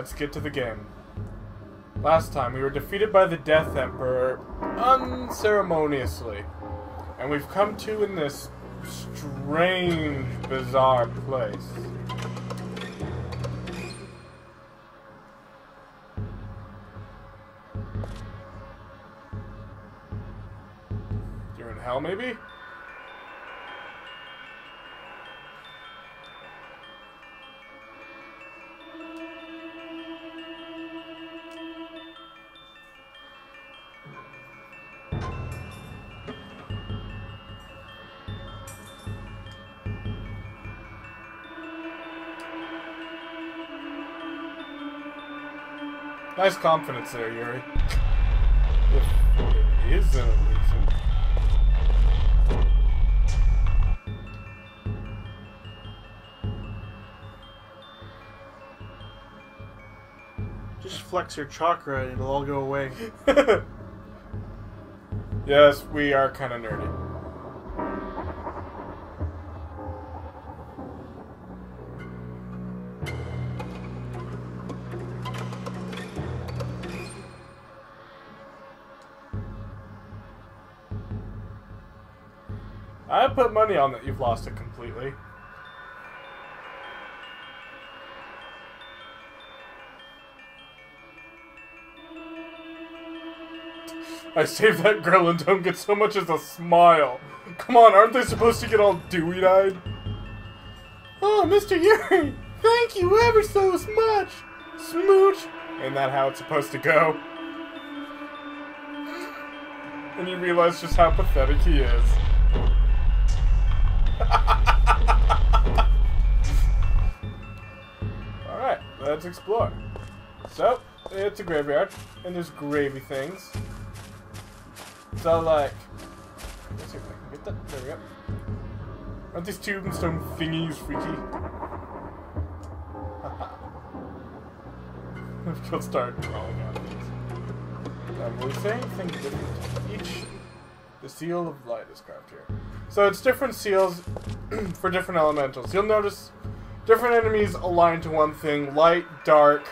let's get to the game. Last time we were defeated by the Death Emperor unceremoniously. And we've come to in this strange, bizarre place. You're in hell, maybe? Nice confidence there, Yuri. If it is an illusion. Just flex your chakra and it'll all go away. yes, we are kind of nerdy. I put money on that you've lost it completely. I saved that girl and don't get so much as a smile. Come on, aren't they supposed to get all dewy-eyed? Oh, Mr. Yuri, thank you ever so much. Smooch. Ain't that how it's supposed to go? And you realize just how pathetic he is. Alright, let's explore. So, it's a graveyard, and there's gravy things. So, like... Let's see if I can get that. There we go. Aren't these tombstone thingies freaky? I've started crawling out of these. Um, we're saying things different. Each... The seal of light is carved here. So it's different seals for different elementals. You'll notice different enemies align to one thing. Light, dark,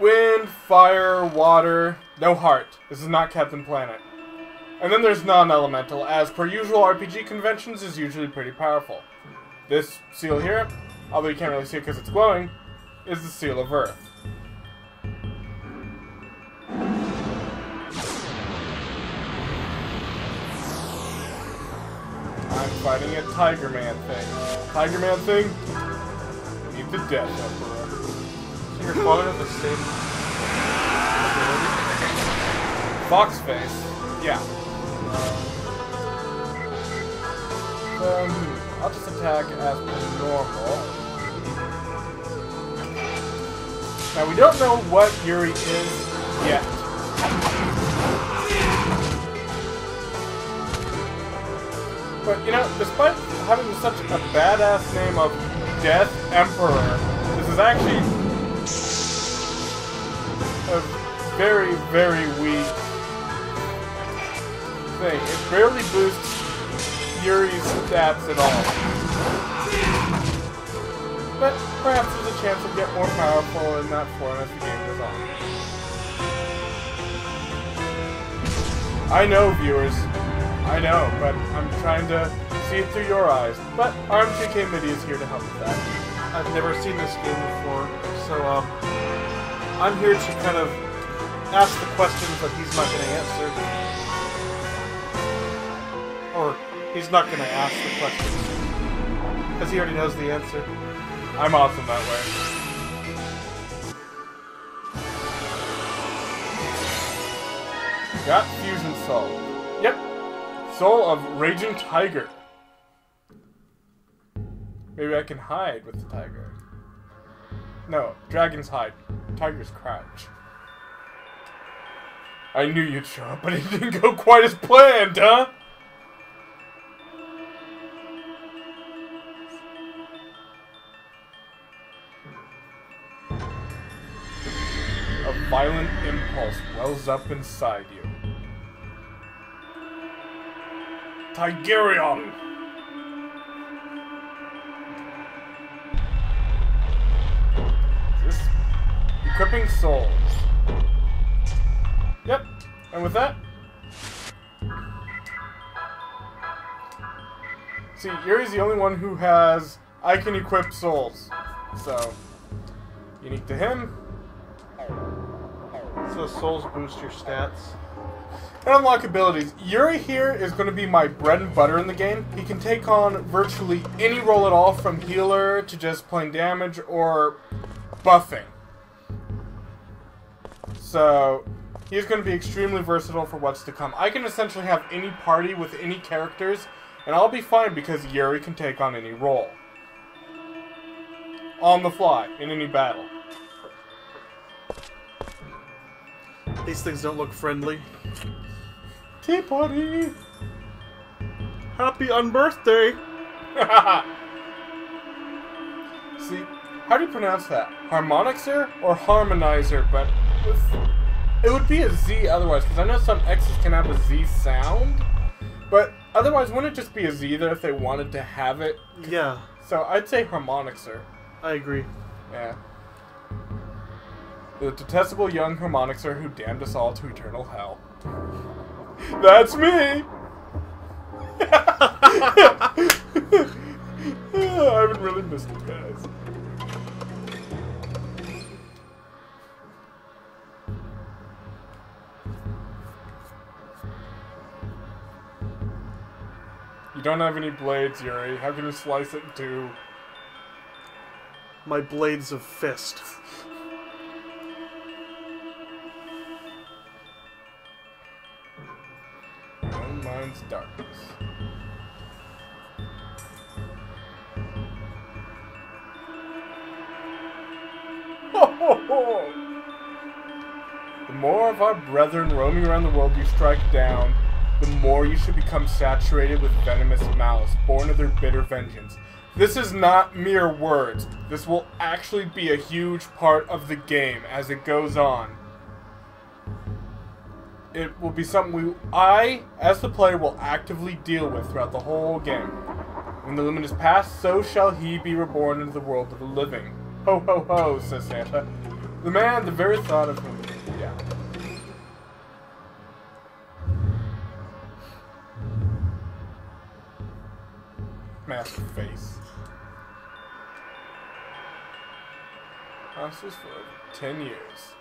wind, fire, water. No heart. This is not Captain Planet. And then there's non-elemental. As per usual RPG conventions, is usually pretty powerful. This seal here, although you can't really see it because it's glowing, is the seal of Earth. I'm fighting a Tiger Man thing. Tiger Man thing? Need the Death Emperor. Your father the same? Fox face. Yeah. Um, I'll just attack as normal. Now we don't know what Yuri is yet. But you know, despite having such a badass name of Death Emperor, this is actually a very, very weak thing. It barely boosts Yuri's stats at all. But perhaps there's a chance he'll get more powerful in that form as the game goes on. I know, viewers. I know, but I'm trying to see it through your eyes. But RM2K MIDI is here to help with that. I've never seen this game before, so um, I'm here to kind of ask the questions that he's not going to answer. Or he's not going to ask the questions. Because he already knows the answer. I'm awesome that way. Got Fusion Soul. Yep. Soul of Raging Tiger. Maybe I can hide with the tiger. No, dragons hide. Tigers crouch. I knew you'd show up, but it didn't go quite as planned, huh? A violent impulse wells up inside you. Tigerion! Equipping souls. Yep. And with that, see, Yuri's the only one who has I can equip souls. So, unique to him. So souls boost your stats. And unlock abilities. Yuri here is going to be my bread and butter in the game. He can take on virtually any role at all, from healer to just plain damage or buffing. So, he's going to be extremely versatile for what's to come. I can essentially have any party with any characters, and I'll be fine because Yuri can take on any role. On the fly, in any battle. These things don't look friendly. Tea party! Happy unbirthday! See, how do you pronounce that? Harmonixer or harmonizer? But it would be a Z otherwise, because I know some X's can have a Z sound. But otherwise, wouldn't it just be a Z there if they wanted to have it? Yeah, So I'd say harmonixer. I agree. Yeah. The detestable young harmonixer who damned us all to eternal hell. That's me! I haven't really missed it, guys. Don't have any blades, Yuri. How can you slice it in two? My blades of fist. Oh, no mind's darkness. Ho, ho, ho. The more of our brethren roaming around the world you strike down, the more you should become saturated with venomous malice, born of their bitter vengeance. This is not mere words. This will actually be a huge part of the game as it goes on it will be something we I, as the player, will actively deal with throughout the whole game. When the limit is passed, so shall he be reborn into the world of the living. Ho ho ho, says Santa. The man, the very thought of him. Face. Monsters for 10 years.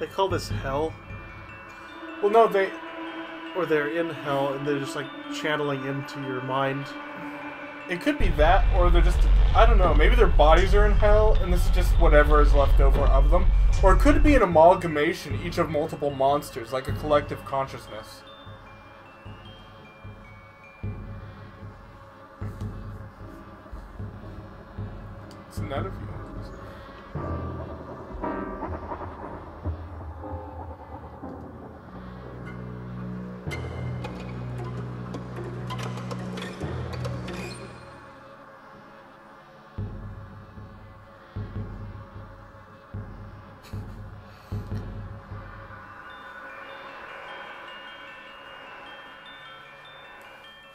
They call this hell, Well, no, they. or they're in hell and they're just like channeling into your mind. It could be that, or they're just. I don't know. Maybe their bodies are in hell, and this is just whatever is left over of them. Or it could be an amalgamation, each of multiple monsters, like a collective consciousness. Of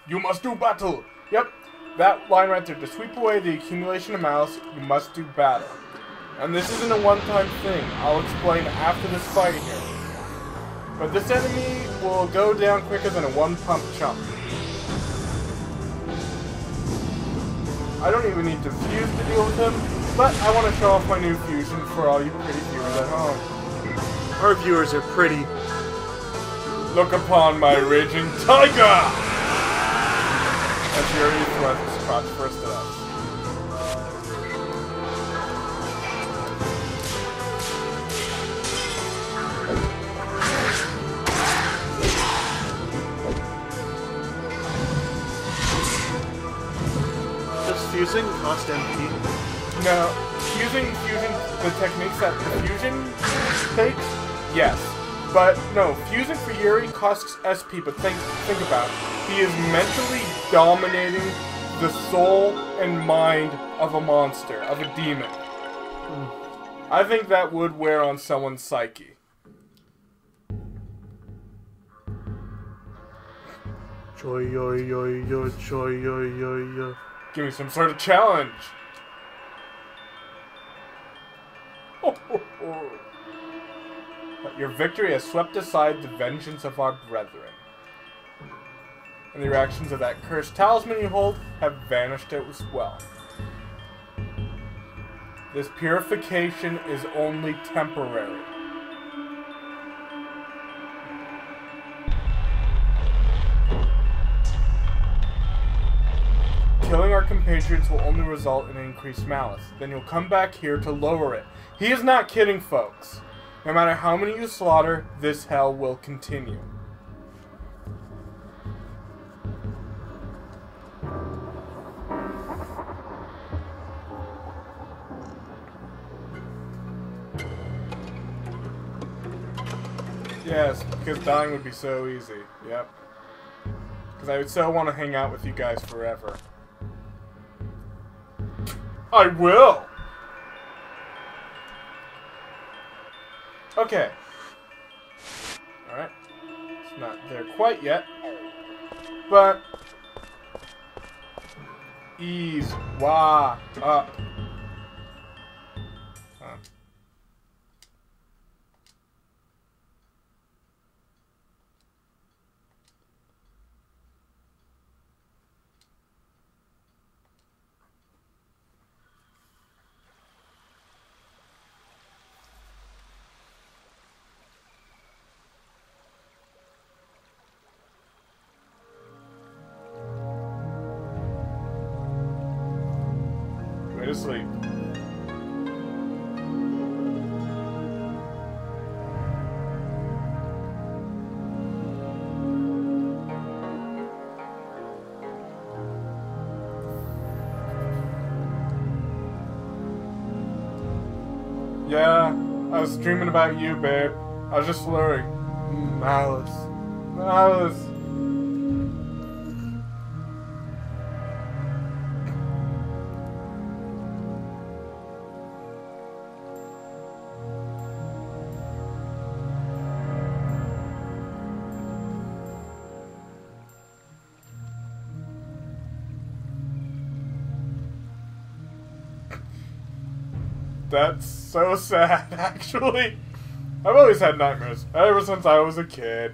You must do battle. Yep, that line right there. To sweep away the accumulation of malice, you must do battle. And this isn't a one-time thing. I'll explain after this fight here. But this enemy will go down quicker than a one-pump chump. I don't even need to fuse to deal with him, but I want to show off my new fusion for all you pretty viewers at home. Our viewers are pretty. Look upon my raging tiger! As Fury thrusts crotch first at us. Fusing cost MP? Now, using fusion, the techniques that the fusion takes, yes. But no, fusing for Yuri costs SP, but think think about it. He is mentally dominating the soul and mind of a monster, of a demon. Hmm. I think that would wear on someone's psyche. Choi yo yo yo choi yo yo yo. Give me some sort of challenge. But your victory has swept aside the vengeance of our brethren. And the reactions of that cursed talisman you hold have vanished as well. This purification is only temporary. Killing our compatriots will only result in increased malice. Then you'll come back here to lower it. He is not kidding, folks. No matter how many you slaughter, this hell will continue. Yes, because dying would be so easy. Yep. Because I would so want to hang out with you guys forever. I will! Okay. Alright. It's not there quite yet. But... Ease. Wah. Up. Dreaming about you, babe. I was just slurring. Mm, malice. Malice. That's so sad, actually. I've always had nightmares, ever since I was a kid.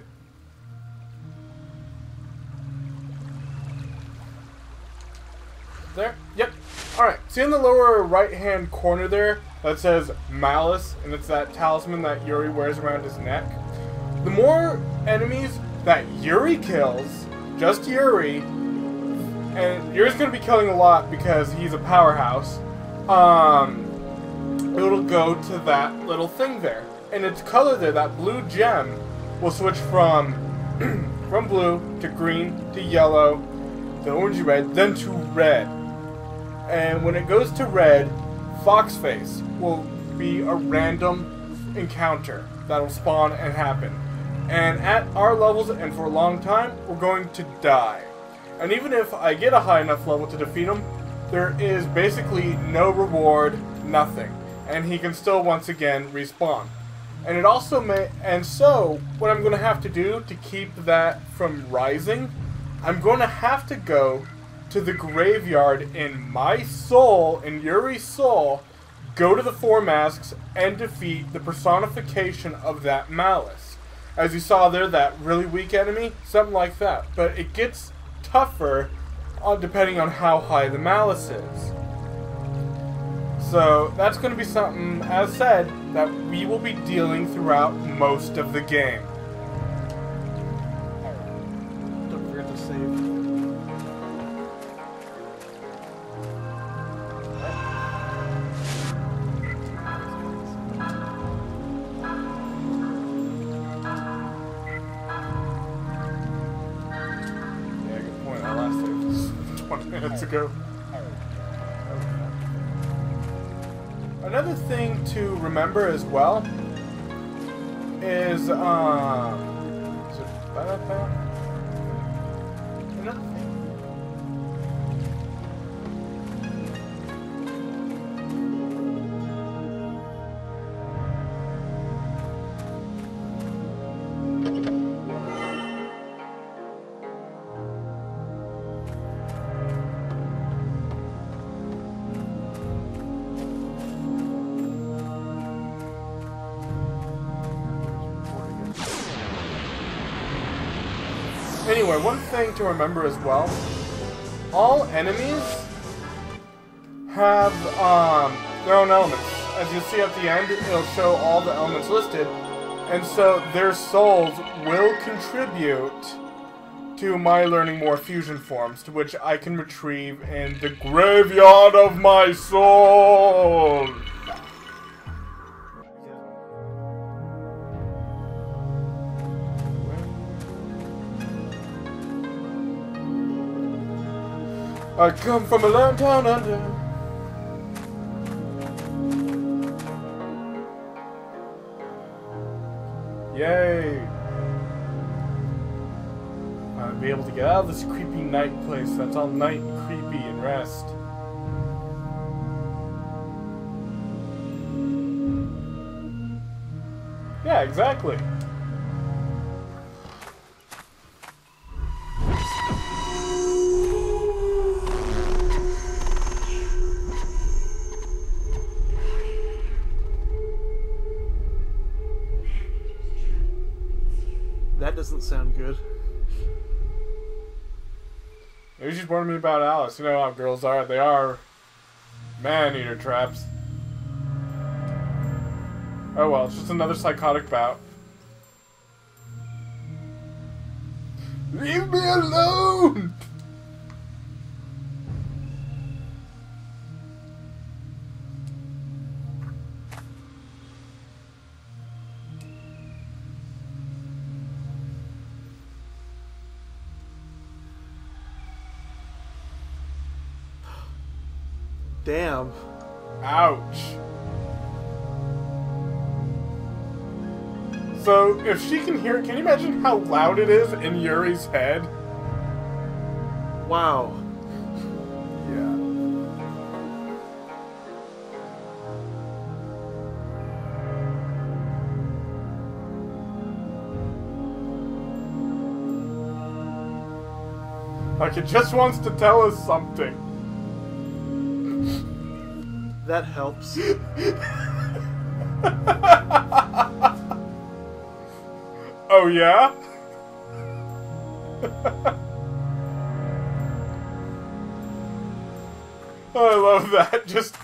There? Yep. Alright, see in the lower right hand corner there, that says Malice, and it's that talisman that Yuri wears around his neck. The more enemies that Yuri kills, just Yuri, and Yuri's gonna be killing a lot because he's a powerhouse, um, it'll go to that little thing there. And its color there, that blue gem, will switch from from blue to green to yellow to orangey red, then to red. And when it goes to red, Foxface will be a random encounter that'll spawn and happen. And at our levels and for a long time, we're going to die. And even if I get a high enough level to defeat him, there is basically no reward, nothing. And he can still once again respawn. And it also may, and so what I'm going to have to do to keep that from rising, I'm going to have to go to the graveyard in my soul, in Yuri's soul, go to the Four Masks and defeat the personification of that malice. As you saw there, that really weak enemy, something like that. But it gets tougher uh, depending on how high the malice is. So that's going to be something, as said, that we will be dealing throughout most of the game. Remember as well is um. Is Anyway, one thing to remember as well: all enemies have um, their own elements. As you see at the end, it'll show all the elements listed, and so their souls will contribute to my learning more fusion forms, to which I can retrieve in the graveyard of my soul. I come from a land down under. Yay! I'll be able to get out of this creepy night place that's all night and creepy and rest. Yeah, exactly. Doesn't sound good. Maybe she's warning me about Alice. You know how girls are. They are man-eater traps. Oh well, it's just another psychotic bout. Leave me alone! Damn. Ouch. So, if she can hear it, can you imagine how loud it is in Yuri's head? Wow. Yeah. Like, it just wants to tell us something. That helps. Oh, yeah? Oh, I love that. Just.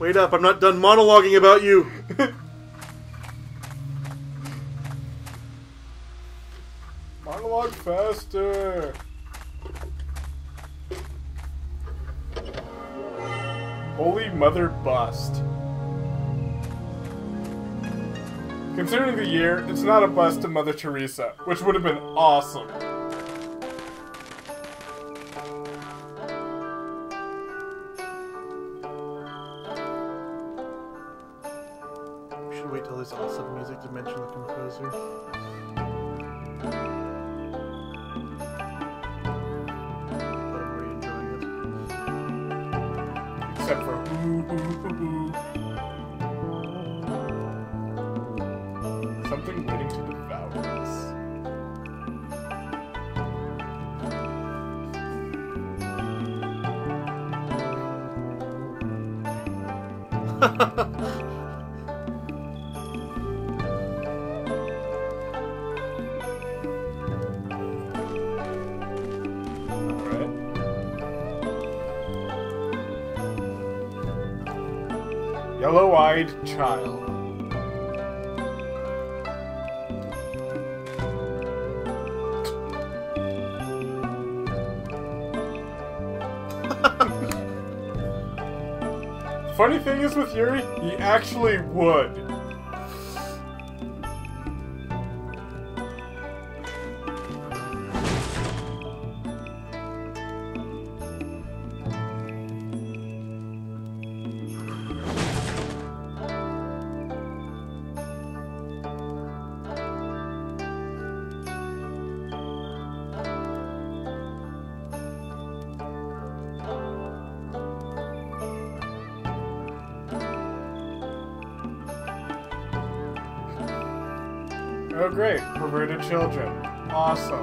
Wait up, I'm not done monologuing about you. Faster. Holy Mother Bust. Considering the year, it's not a bust to Mother Teresa, which would have been awesome. We should wait till there's awesome music to mention the composer. Funny thing is with Yuri, he actually would. children. Awesome.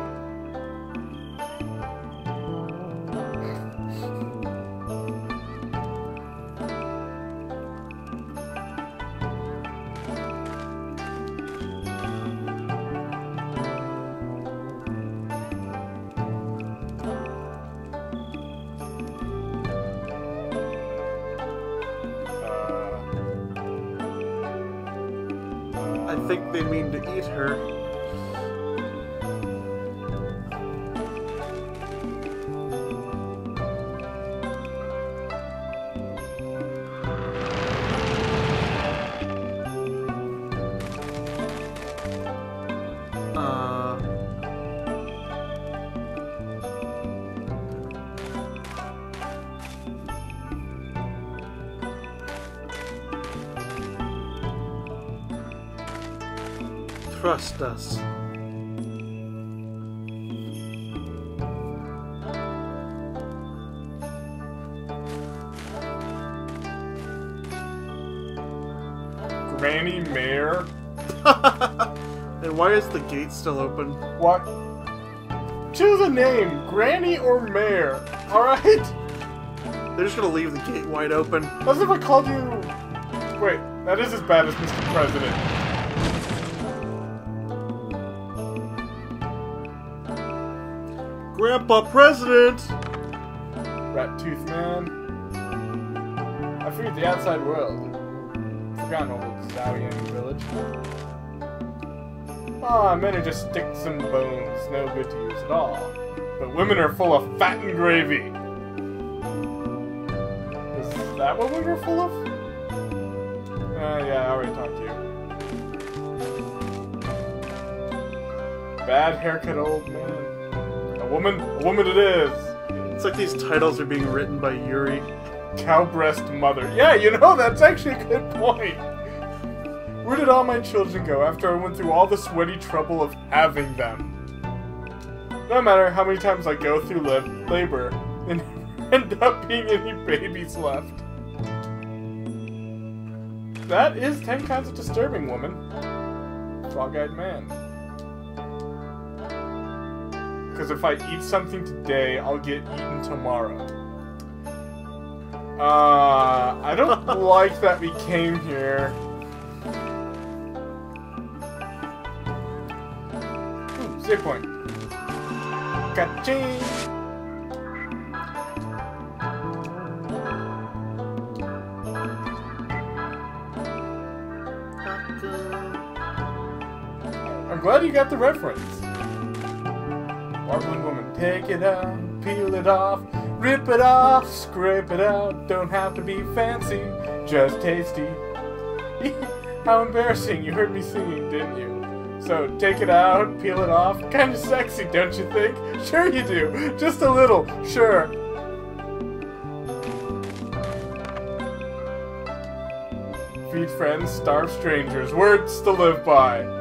I think they mean to eat her. Trust us. Granny Mare. and why is the gate still open? What? Choose a name, Granny or Mare. Alright? They're just gonna leave the gate wide open. As if I called you. Wait, that is as bad as Mr. President. Grandpa President! Rat Tooth Man. I figured the outside world. Forgotten old Zawian village. Ah, men are just sticks and bones, no good to use at all. But women are full of fat and gravy. Is that what women are full of? Uh, yeah, I already talked to you. Bad haircut old man. Woman? A woman it is! It's like these titles are being written by Yuri. Cow breast mother. Yeah, you know, that's actually a good point. Where did all my children go after I went through all the sweaty trouble of having them? No matter how many times I go through labor and end up being any babies left. That is 10 kinds of disturbing, woman. Frog-eyed man. Because if I eat something today, I'll get eaten tomorrow. Uh, I don't like that we came here. Ooh, save point. Ka-ching! I'm glad you got the reference. Warbling woman, take it out, peel it off, rip it off, scrape it out. Don't have to be fancy, just tasty. How embarrassing, you heard me singing, didn't you? So take it out, peel it off. Kinda sexy, don't you think? Sure you do. Just a little, sure. Feed friends, starve strangers. Words to live by.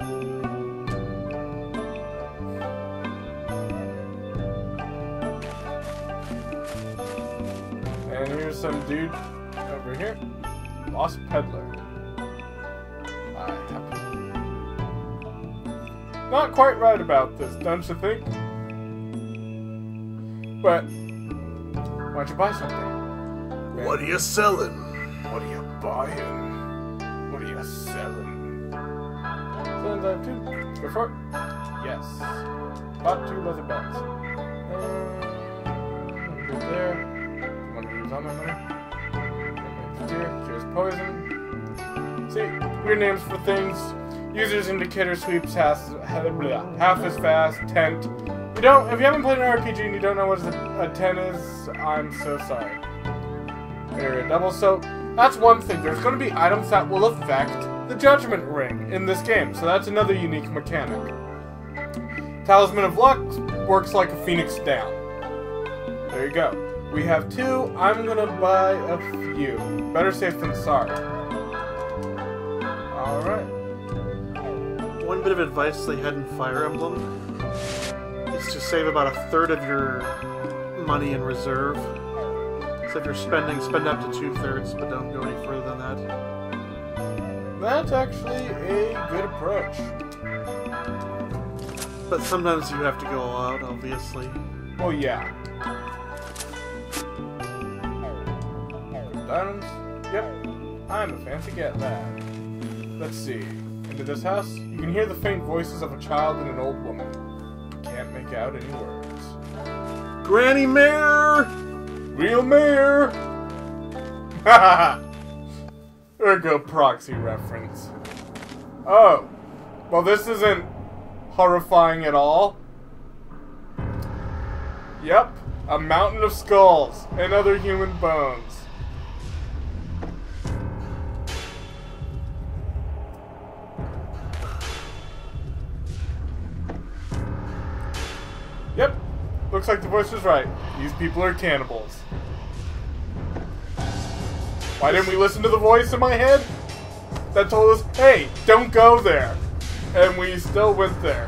Lost peddler. I. Not quite right about this, don't you think? But why don't you buy something? What are you selling? What are you buying? What are you selling? Selling that too. Go for it. Yes. Bought two leather belts. Uh, there. One to use on my money. Poison. See, weird names for things. Users indicator sweeps half, half as fast. Tent. You don't. If you haven't played an RPG and you don't know what a, a tent is, I'm so sorry. Area double. So that's one thing. There's going to be items that will affect the Judgment Ring in this game. So that's another unique mechanic. Talisman of Luck works like a phoenix down. There you go. We have two. I'm going to buy a few. Better safe than sorry. Alright. One bit of advice they had in Fire Emblem is to save about a third of your money in reserve. So if you're spending, spend up to two thirds, but don't go any further than that. That's actually a good approach. But sometimes you have to go all out, obviously. Oh yeah. Diamonds? Yep. I'm a fancy get lad. Let's see. Into this house, you can hear the faint voices of a child and an old woman. Can't make out any words. Granny Mare! Real mayor! Haha! Ergo proxy reference. Oh, Well, this isn't horrifying at all. Yep, a mountain of skulls and other human bones. Looks like the voice was right. These people are cannibals. Why didn't we listen to the voice in my head? That told us, hey, don't go there. And we still went there.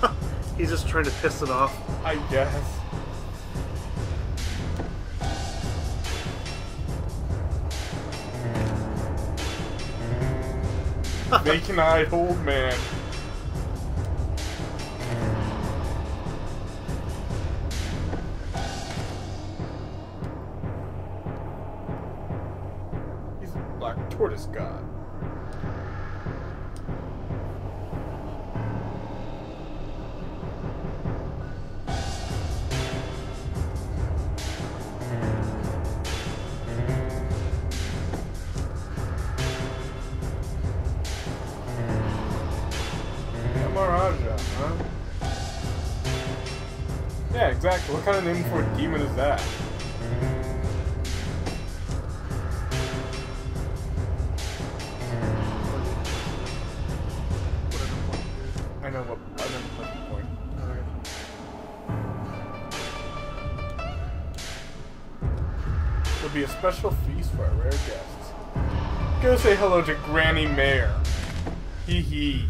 He's just trying to piss it off. I guess. Vacant eyed old man. God. Yeah, exactly. What kind of name for a demon is that? Special feast for our rare guests. Go say hello to Granny Mayor. Hee hee.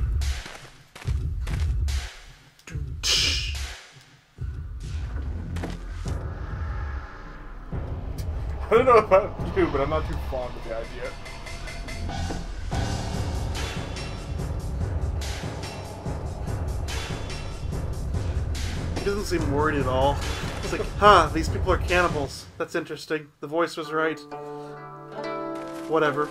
I don't know about you, but I'm not too fond of the idea. He doesn't seem worried at all. He's like, huh, these people are cannibals. That's interesting. The voice was right. Whatever.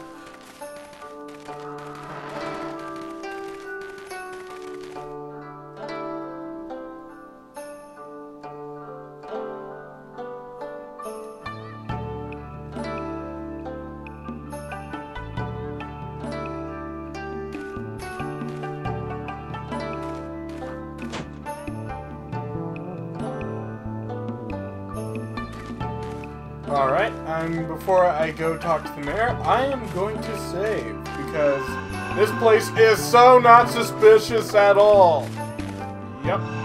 Go talk to the mayor, I am going to save because this place is so not suspicious at all. Yep.